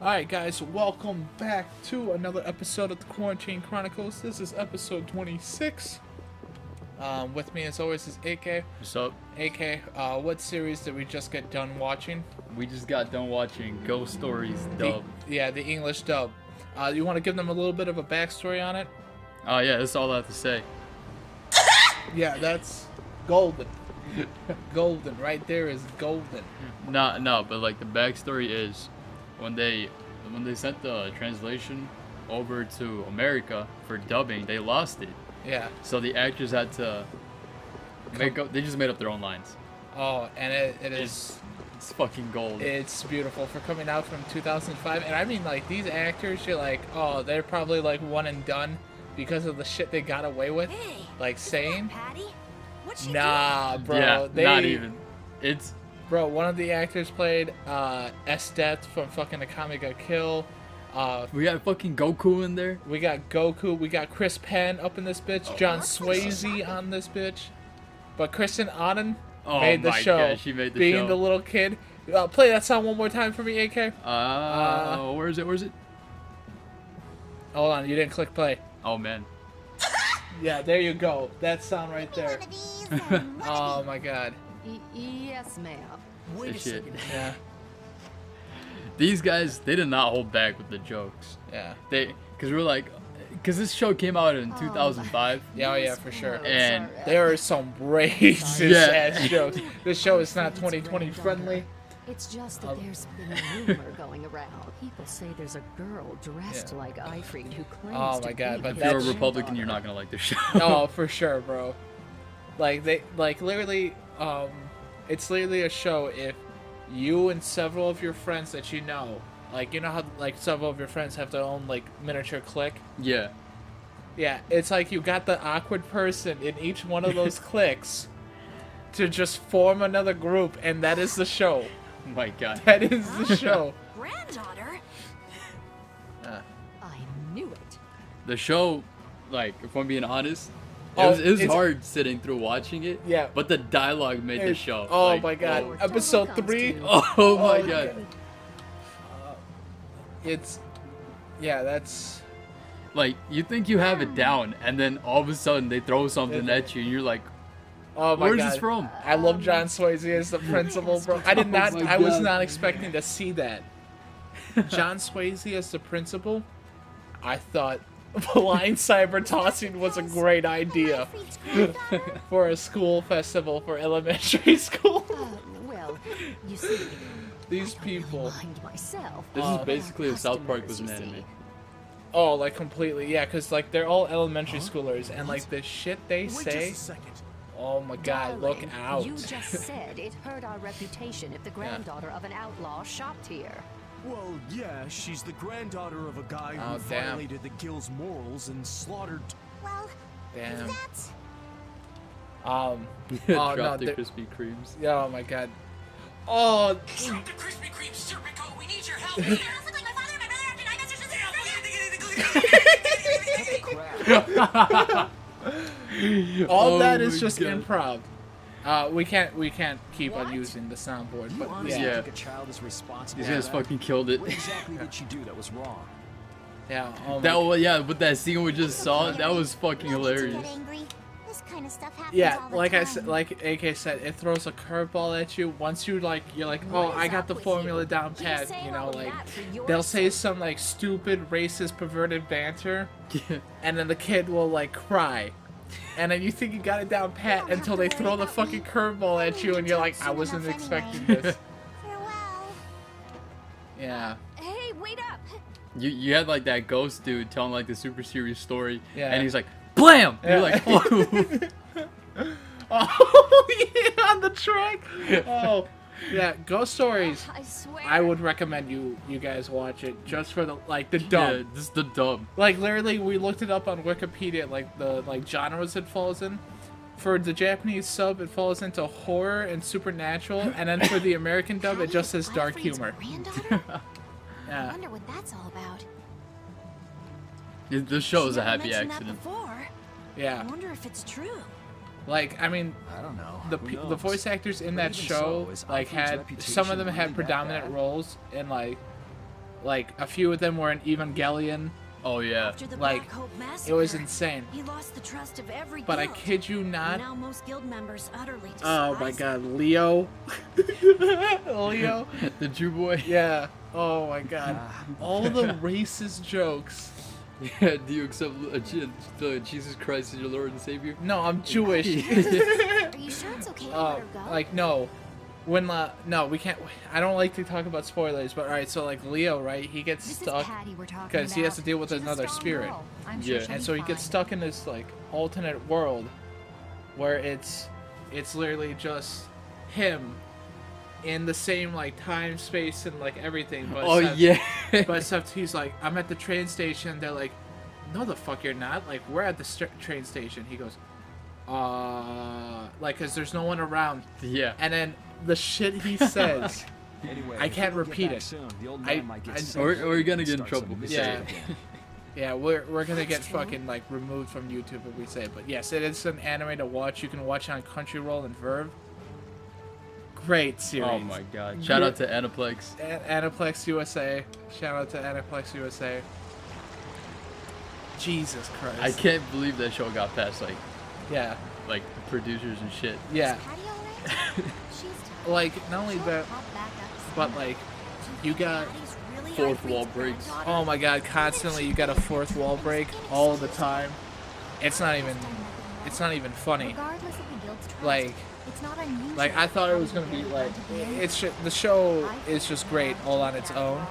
Alright, guys, welcome back to another episode of the Quarantine Chronicles. This is episode 26. Um, with me, as always, is AK. What's up? AK, uh, what series did we just get done watching? We just got done watching Ghost Stories The- dub. yeah, the English dub. Uh, you want to give them a little bit of a backstory on it? Oh yeah, that's all I have to say. Yeah, that's golden. golden, right there is golden. No, no, but like the backstory is when they when they sent the translation over to America for dubbing, they lost it. Yeah. So the actors had to make up. They just made up their own lines. Oh, and it, it is. It's fucking gold. It's beautiful for coming out from 2005, and I mean, like these actors, you're like, oh, they're probably like one and done because of the shit they got away with, Hey, like saying. Patty, what's she Nah, bro. yeah, they, not even. It's Bro, one of the actors played uh, Esdeath from fucking Akame ga Kill. Uh, we got fucking Goku in there. we got Goku. We got Chris Patton up in this bitch. John Swasey on this bitch. But Christine Auten Oh made the my show. god, she made the being show. the little kid. Uh, play that song one more time for me, AK. uh, where is it? Where is it? Hold on, you didn't click play. Oh man. Yeah, there you go. That sound right there. Oh my god. Y- yes, ma'am. Wait a This shit. second. Yeah, These guys, they did not hold back with the jokes. yeah. They, cause we were like, cause this show came out in 2005. Yeah, oh yeah, for sure. And- There are some racist Yeah. ass jokes. This show is not 2020 friendly. It's just that Um, there's been a rumor going around. People say there's a girl dressed Yeah. like Ifrid who claims Oh to my God, be but If you're a That's- Republican, you're not gonna like this show. Oh, for sure, bro. Like they, like literally, um, it's literally a show if you and several of your friends that you know, like you know how like several of your friends have their own like miniature clique. yeah. Yeah, it's like you got the awkward person in each one of those cliques to just form another group, and that is the show. Oh my God. That is the show. Granddaughter? Uh, I knew it. The show, like, if I'm being honest, it Oh, was, it was oh, hard sitting through watching it. Yeah. But the dialogue made the show. Oh like, my god! oh. Episode Trouble three. Oh, oh my Oh, god. yeah. It's, yeah, that's. Like, you think you have it down, and then all of a sudden they throw something at you, and you're like, Oh my where's god! this from? I love John Swasey as the principal, bro. I did oh not. Oh I was not expecting to see that. John Swasey as the principal. I thought blind cyber tossing was a great idea for a school festival for elementary school. Uh, well, you see, These I don't really people. myself. This is basically if South Park was Customers, an anime. Oh, like completely, yeah, because like they're all elementary schoolers, and like the shit they Wait say. just a second. Oh my god, look Darling, out! You just said it hurt our reputation if the granddaughter of an outlaw shopped here. Well, yeah, she's the granddaughter of a guy Oh, who damn. violated the guild's morals and slaughtered. Well, Damn. that's... Um. oh Drop no. the Krispy Kremes. Yeah, Oh my god. Oh, Drop the Krispy Kreme, Sir Rico. We need your help here. Sounds like my father and my brother after nine months all Oh that is just God. improv. Uh, we can't we can't keep on using the soundboard, You but honestly yeah, Yeah. think a child is responsible These for guys fucking killed it. What exactly did she do that was wrong? yeah. Oh That my, was, yeah, with that scene we just saw, that was fucking No need to get hilarious. kind of stuff happens yeah, all the like I said, like AK said, it throws a curveball at you. Once you like, you're like, oh, I got the formula you? down pat. say You know, like that for your they'll say sake. some like stupid, racist, perverted banter, and then the kid will like cry. And then you think you got it down pat until they throw the fucking me. curveball at you, and you're like, I wasn't enough expecting this. Farewell. Yeah. Uh, hey, wait up! You you had like that ghost dude telling like the super serious story, Yeah. and he's like, "Blam!" And You're like, "Oh, Oh yeah, on the track. Oh yeah, Ghost Stories. I swear. I would recommend you you guys watch it just for the like the yeah, dub. this is the dub." Like literally, we looked it up on Wikipedia, like the like genres it falls in. For the Japanese sub, it falls into horror and supernatural, and then for the American dub, it just says dark Alfred's humor. Granddaughter? I wonder what that's all about. This show is a happy accident. That before. I yeah. wonder if it's true. Like I mean, I don't know. the pe- the voice actors in But that show so, like had some of them really had predominant roles and like Like a few of them were in Evangelion. Oh yeah. After the Like, Black Hope It was insane. He lost the trust of every But I kid you not. Now most guild members utterly Oh my god, Leo. Leo. the Jew boy. Yeah. Oh my god. All the racist jokes. Yeah. Do you accept uh, Jesus Christ as your Lord and Savior? No, I'm Jewish. Are you sure it's okay to Uh, let her go? like no, when uh, no, we can't. I don't like to talk about spoilers, but all right. So like Leo, right? He gets this stuck is Patty we're talking because he has to deal with She's another spirit, girl. I'm Yeah. sure and so he gets stuck in this like alternate world, where it's it's literally just him in the same like time, space, and like everything. But Oh except- yeah. but except he's like, I'm at the train station. They're like, No, the fuck you're not. Like we're at the st- train station. He goes, Uh, like, cause there's no one around. yeah. And then the shit he says. Anyway, I can't we don't get repeat it. Soon, the old I- man might get I- sick Or, or you're gonna get in trouble. some if you say Yeah. Yeah, we're, we're gonna That's get true. fucking like removed from YouTube if we say it. But yes, it is an anime to watch. You can watch it on Crunchyroll and VRV. Great series. Oh my god. Shout out to Aniplex. A- Aniplex USA. Shout out to Aniplex USA. Jesus Christ. I can't believe that show got past like Yeah, like producers and shit. yeah. Is Patty alright? She's tired. Like not only that, pop back up but like you got fourth wall breaks. oh my god, constantly you got a fourth wall break all the time. It's not even it's not even funny. Regardless of the guild's trust, Like it's not unusual like I thought it was gonna be like want to be in it's ju- the show is just great all on its own.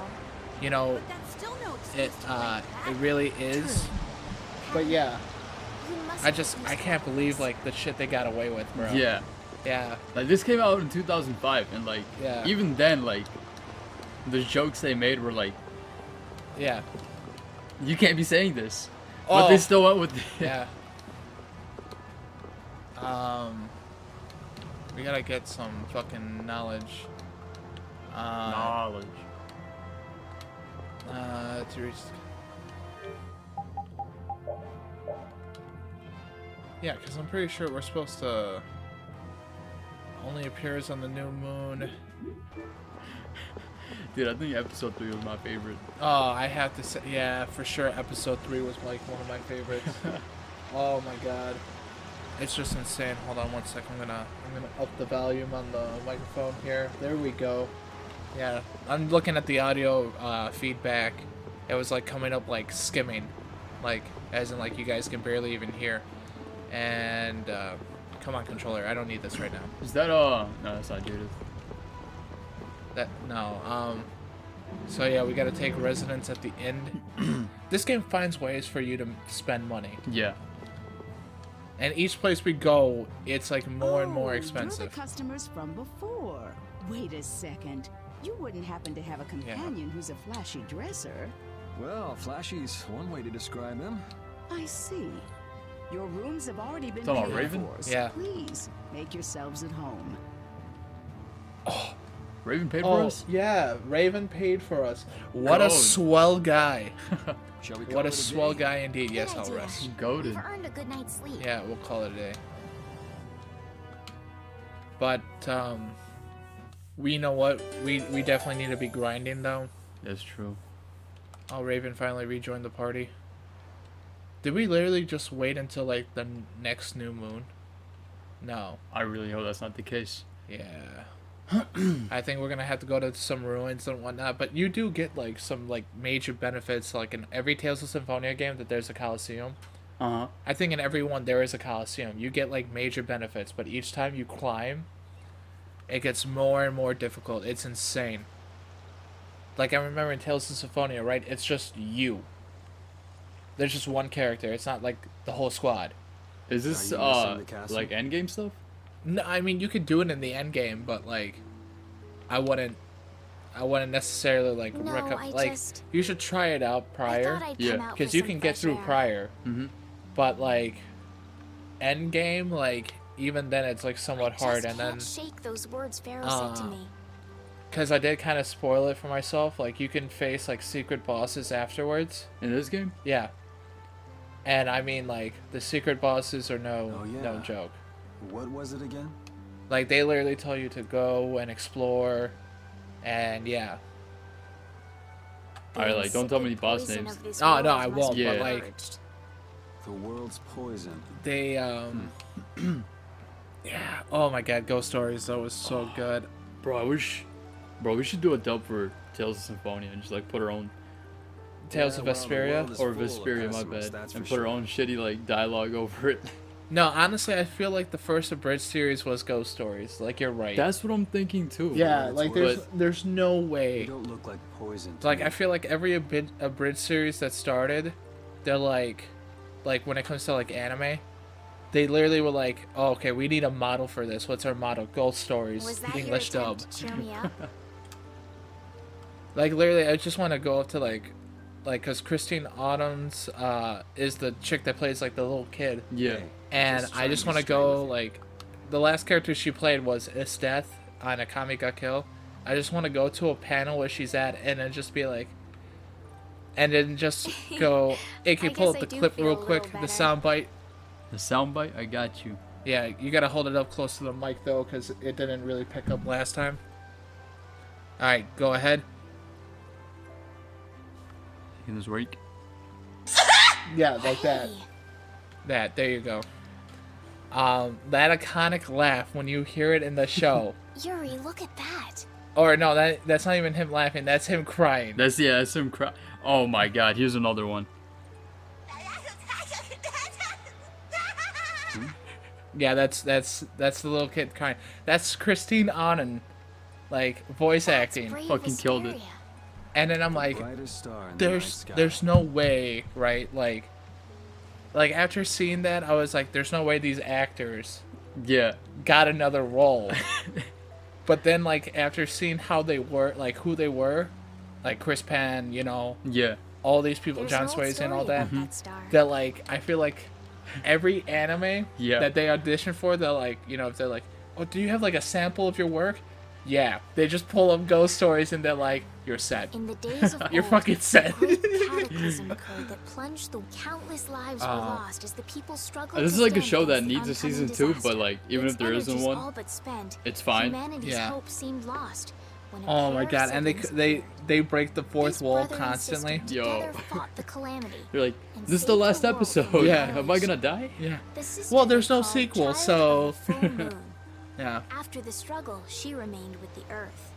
You know, But that's still no excuse it uh it really is. But yeah, I just I can't believe like the shit they got away with, bro. Yeah. Yeah. Like this came out in 2005, and like Yeah. even then, like the jokes they made were like, Yeah. you can't be saying this, but Oh. they still went with it. Yeah. Um, we gotta get some fucking knowledge. Uh, Knowledge. uh, to reach. Yeah, because I'm pretty sure we're supposed to. Only appears on the new moon. Dude, I think episode three was my favorite. Oh, I have to say, yeah, for sure. Episode three was like one of my favorites. oh my god, it's just insane. Hold on one second. I'm gonna I'm gonna up the volume on the microphone here. There we go. Yeah, I'm looking at the audio uh, feedback. It was like coming up like skimming, like as in like you guys can barely even hear. And uh, come on, controller. I don't need this right now. Is that uh? No, that's not Judith. That no. Um. So yeah, we gotta take residence at the end. this game finds ways for you to spend money, Yeah. And each place we go, it's like more and more Oh, expensive. You're the customers from before. Wait a second. You wouldn't happen to have a companion who's a flashy dresser. Well, flashy's one way to describe him. I see. Your rooms have already been Talking paid about Raven? for, so Yeah. please make yourselves at home. Oh, Raven paid for Oh us. yeah, Raven paid for us. What a swell guy! Shall we What call a it swell day? guy indeed. Yes, Good I'll rest. Goaded. We've earned a good night's sleep. Yeah, we'll call it a day. But um, we know what we we definitely need to be grinding though. That's true. Oh, Raven finally rejoined the party. Did we literally just wait until like the next new moon? No. I really hope that's not the case. Yeah. I think we're gonna have to go to some ruins and whatnot. But you do get like some like major benefits, like in every Tales of Symphonia game that there's a Coliseum. Uh huh. I think in every one there is a Coliseum. You get like major benefits, but each time you climb, it gets more and more difficult. It's insane. Like I remember in Tales of Symphonia, right? It's just you. There's just one character. It's not like the whole squad. Is this Are you uh missing the castle? like endgame stuff? No, I mean you could do it in the end game, but like, I wouldn't. I wouldn't necessarily like No, recom- I like just- you should try it out prior I'd Yeah. come out for because you can get through air. prior. Mm-hmm. But like, end game, like even then it's like somewhat I hard, just and then can't shake those words Phaeroh said to Uh, me. because I did kind of spoil it for myself. Like you can face like secret bosses afterwards. In this game? Yeah. And I mean like the secret bosses are no Oh, yeah. no joke. What was it again? Like they literally tell you to go and explore, and yeah. Alright, like, don't tell me the boss names. Oh, no, I won't, but, like- The world's poison. They um Yeah. Oh my god, Ghost Stories that was so good. Bro, I wish, bro, we should do a dub for Tales of Symphonia and just like put our own Tales Yeah, of Vesperia. world is or full of Vesperia, my pessimists, bad, and for put our own shitty like dialogue over it. No, honestly, I feel like the first abridged series was Ghost Stories. Like you're right. That's what I'm thinking too. yeah, That's like there's But- there's no They way. don't look like poison. to Like me. I feel like every abrid- abridged series that started, they're like, like when it comes to like anime, they literally were like, oh, okay, we need a model for this. What's our model? Ghost Stories, Was that English your dub. to cheer me up? Like literally, I just want to go up to like, like, cause Christine Auten's uh is the chick that plays like the little kid, Yeah. and Just I just want to go like, the last character she played was Esdeath on Akame ga Kill. I just want to go to a panel where she's at and then just be like, and then just go. Hey, can I pull up the clip real a little quick? The better. sound bite. The soundbite, I got you. Yeah, you gotta hold it up close to the mic though, because it didn't really pick up last time. All right, go ahead. In this week. Yeah, like that. That. There you go. Um, that iconic laugh when you hear it in the show. Yuri, look at that. or no, that that's not even him laughing. That's him crying. That's yeah, that's him cry. Oh my god, here's another one. Yeah, that's that's that's the little kid crying. That's Christine Auten, like voice That's acting. Brave Fucking killed it. Vesperia. And then I'm like, Brightest the there's there's no way, right? Like, like after seeing that, I was like, there's no way these actors Yeah. got another role. but then like after seeing how they were, like who they were, like Chris Patton, you know, Yeah. all these people, There's John an Swasey and all that, mm-hmm. that that like I feel like every anime Yeah. that they audition for, they're like, you know, if they're like, oh, do you have like a sample of your work? Yeah, they just pull up ghost stories and they're like, you're set. In the days of You're old, fucking set. cataclysm occurred that plunged the countless lives were Uh, loast as the people struggled. This is like a show that needs a season oncoming two, but like even Its if there isn't one, but spent, it's fine. Humanity's Yeah. hope seemed lost. Oh my god, and they they they break the fourth wall brother and sister constantly. Yo. together fought the calamity. They're like, this is the last the episode. from Yeah. Am I gonna die? Yeah, The Well, there's no sequel, so- of the Full Moon. yeah. After the struggle, she remained with the Earth.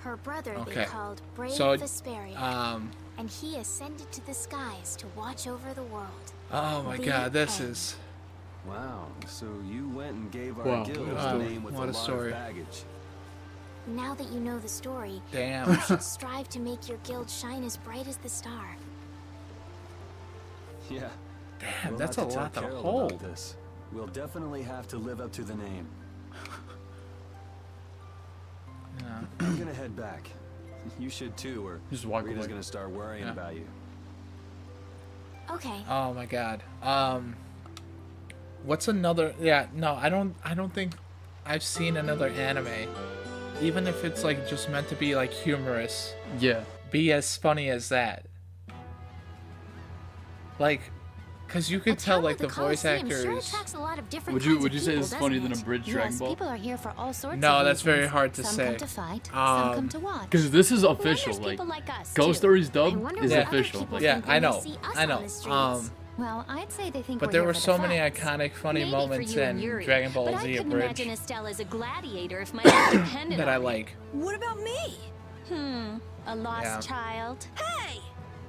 Her brother Okay. they called Brave So, Vesperia, Um. and he ascended to the skies to watch over the world. Oh my The god, this end. is. Wow. So you went and gave our Wow. guild Wow. a name with What a a lot story. of baggage. Now that you know the story, Damn. you should strive to make your guild shine as bright as the star. Yeah. Damn, We'll that's a have to lot to hold. About this. We'll definitely have to live up to the name. Yeah. I'm gonna head back. You should too, or Just walk Rita's away. gonna start worrying Yeah. about you. Okay, Oh my god. Um. What's another? Yeah. No, I don't. I don't think I've seen another anime, even if it's like just meant to be like humorous, Yeah. be as funny as that. Like, cause you A could tell like with the voice Coliseum Sure actors. a lot of Would you would of you say people, this is funnier than a doesn't bridge Dragon Ball? people are here for all sorts No, of that's very hard to some say. come to fight, Um, some come to watch. Because this is Well, official. Like like Ghost too. Stories I dub is Yeah. official. Like, Yeah, I know. I know. Um, Well, I'd say they think but we're there were so the many iconic, funny Maybe moments for you in and Yuri, Dragon Ball but Z I couldn't imagine Abridged Estelle as a gladiator if my life depended that I like. What about me? Hmm, a lost child. Hey!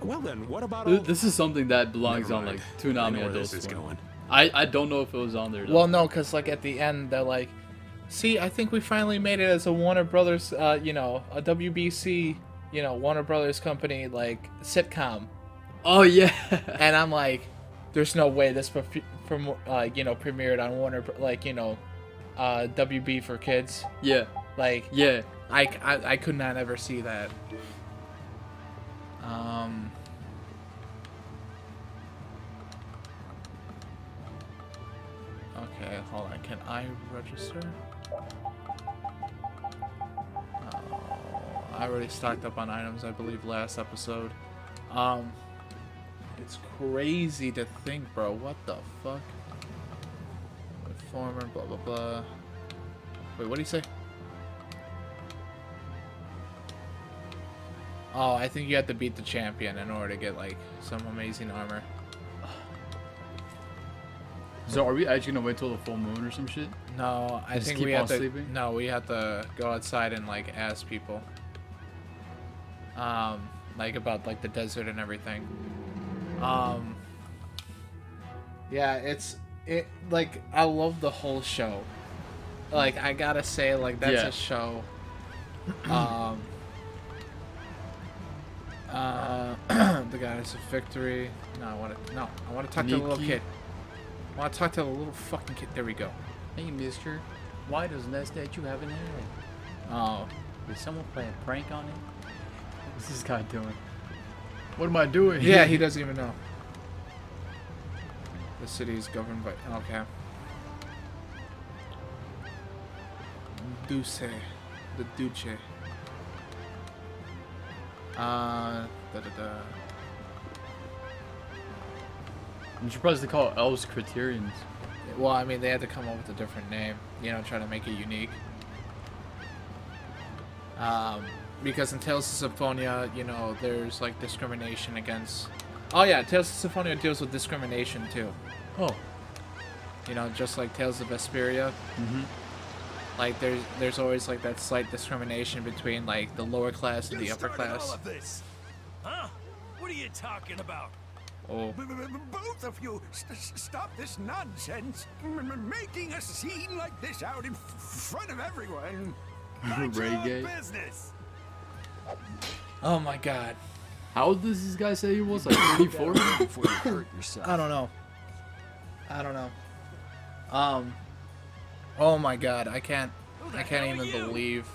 Well then, what about Th- This is something that belongs on like mind. Toonami I Adult this is Swim. going. I I don't know if it was on there. Though. Well, no, because like at the end they're like, "See, I think we finally made it as a Warner Brothers, uh, you know, a WBC, you know, Warner Brothers company like sitcom," oh yeah. and I'm like, "There's no way this perf- from uh, you know premiered on Warner like you know, uh, WB for kids." yeah. Like, Yeah. I, I, I could not ever see that. Um. Okay, hold on. Can I register? Oh, I already stocked up on items, I believe, last episode. Um, it's crazy to think, bro. What the fuck? Reformer, blah blah blah. Wait, what do you say? Oh, I think you have to beat the champion in order to get like some amazing armor. So are we actually gonna wait till the full moon or some shit? No, I think we have to. sleeping? No, we have to go outside and like ask people. Um, like about like the desert and everything. Um. Yeah, it's it like I love the whole show. Like I gotta say, like that's Yeah. a show. Um. Uh, the goddess of victory. No, I want to. No, I want to talk to the little kid. I want to talk to the little fucking kid. There we go. Hey, mister. Why doesn't that statue have an head? Oh, Did someone play a prank on it? What's this guy doing? What am I doing? Yeah, he doesn't even know. The city is governed by. Okay. Duce. The Duce. Uh. Da da da. I'm surprised they call it elves Krityans. Well, I mean, they had to come up with a different name. You know, try to make it unique. Um, because in Tales of Symphonia, you know, there's like discrimination against. Oh yeah, Tales of Symphonia deals with discrimination too. Oh. You know, just like Tales of Vesperia. Mm-hmm. Like there's there's always like that slight discrimination between like the lower class and You the upper class. all class. of this, huh? What are you talking about? Oh, B- b- b- Both of you, st- stop this nonsense! M- m- making a scene like this out in f- front of everyone. Mind your own Reggae. business. oh my God. How old does this guy say he was? Like 34? Before you hurt yourself. I don't know. I don't know. Um. Oh my God, I can't. I can't even you? believe.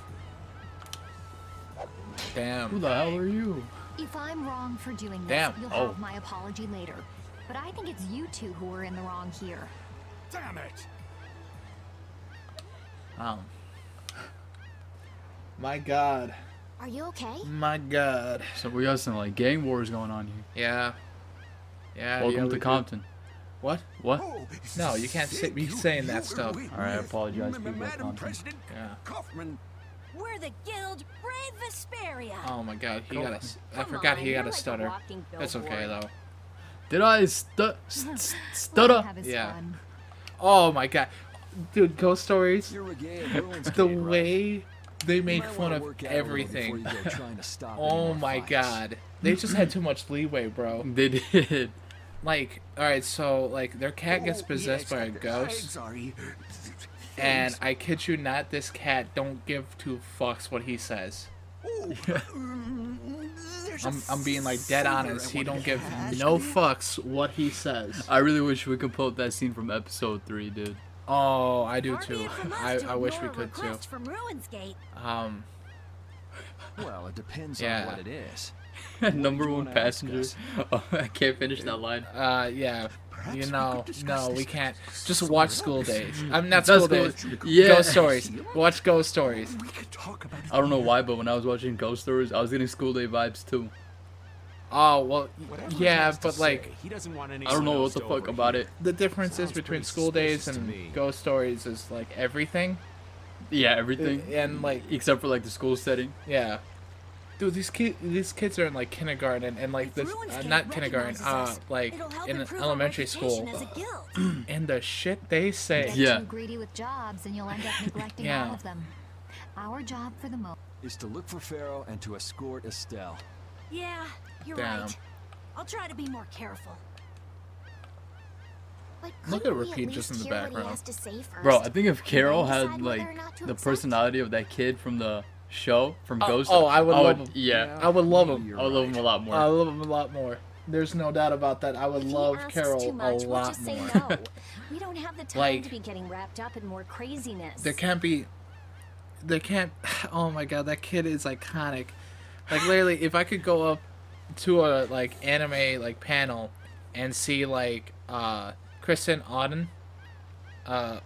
Who the hell are you? If I'm wrong for doing this, Damn. you'll Oh. have my apology later. But I think it's you two who are in the wrong here. Damn it! Um. My God. Are you okay? My God. So we got some like gang wars going on here. Yeah. Yeah. yeah, Welcome we to do. Compton. What? What? Oh, No, you can't say- be saying that stuff. Alright, I apologize, M- people at Madam President Yeah. Kaufman. We're the Guild Brave Vesperia. Oh my God. He Go. got a. s- I Come forgot on, he got you're a like a stutter. walking That's okay though. Did I stu- st- stutter? Yeah. fun. Oh my God. Dude, Ghost Stories. You're a gay at Bruins The way they make fun of work out a little before everything. you go trying to stop oh any Oh my. God. They just had too much leeway, bro. They did. Like, all right, so like their cat gets Oh, possessed yes, by a I'm ghost, sorry. and I kid you not, this cat don't give two fucks what he says. Oh, there's a I'm, I'm being like dead honest. He don't give no you. fucks what he says. I really wish we could pull up that scene from episode three, dude. Oh, I do too. it from us I, I wish we ignore a could too. request From Ruinsgate. Um, Well, it depends Yeah. on what it is. Number one wanna passenger. Oh, I can't finish that line. uh, yeah. Perhaps You know, could no, we can't. Just watch School. Days. I'm not That's School. Days. Yeah. Ghost Stories. Watch Ghost Stories. We could talk about I don't know why, but when I was watching Ghost Stories, I was getting school day vibes too. Oh well, Whatever yeah, but like say, he doesn't want any I don't know what the to fuck about overhear. it. the difference is between School Days and me. Ghost Stories is like everything, Yeah, everything. and like Except for like the school setting. yeah. Dude, these kids, these kids are in like kindergarten and like this, uh, not kindergarten, recognizes uh, like in elementary school. As a guild. And the shit they say. Get Yeah. too greedy with jobs and you'll end up neglecting Yeah. all of them. Our job for the moment. Is to look for Phaeroh and to escort Estelle. Yeah, you're Damn. right. I'll try to be more careful. Look at we Repeat just in the hear what he background. has to say first, Bro, I think if Karol had like or not to the personality of that kid from the show from Oh, Ghost. oh, I would love him. Yeah, I would love him. You're I would love him a lot more. I love him a lot more. There's no doubt about that. I would If love Karol too a much, we'll lot just say more. no. We don't have the time Like- to be getting wrapped up in more craziness. There can't be. There can't. Oh my god, that kid is iconic. Like literally, if I could go up to a like anime like panel and see like uh Christine Auten, uh,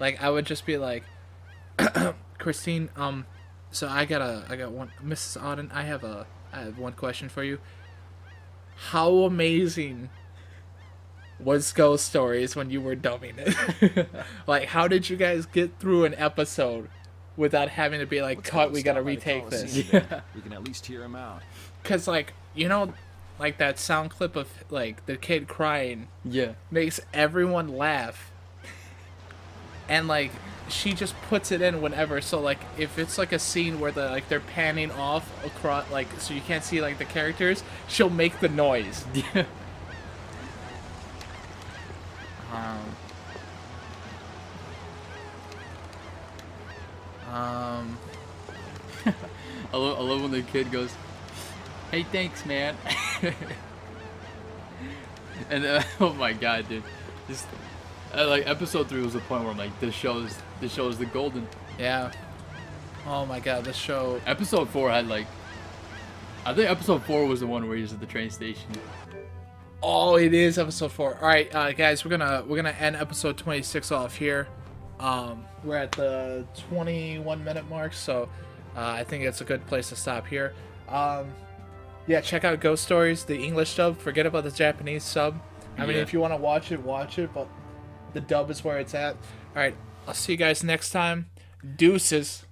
like I would just be like, Christine, um, so I got a, I got one, Mrs. Auten, I have a, I have one question for you. How amazing was Ghost Stories when you were dubbing it? like, how did you guys get through an episode without having to be like, Let's cut. We gotta stop by the retake this. Coliseum, then. We can at least hear him out. Cause like you know, like that sound clip of like the kid crying Yeah. makes everyone laugh. And like she just puts it in whenever. So like if it's like a scene where the like they're panning off across like so you can't see like the characters, she'll make the noise. Um. Um. I love, I love when the kid goes, "Hey, thanks, man." and uh, oh my god, dude, just like episode three was the point where I'm like, this show is this show is the golden. Yeah. Oh my god, this show. Episode four had like, I think episode four was the one where he's at the train station. Oh, it is episode four. All right, uh, guys, we're gonna we're gonna end episode twenty six off here. Um, we're at the twenty one minute mark, so uh, I think it's a good place to stop here. Um, yeah, check out Ghost Stories, the English dub. Forget about the Japanese sub. I mean, Yeah. if you want to watch it, watch it, but the dub is where it's at. All right, I'll see you guys next time. Deuces.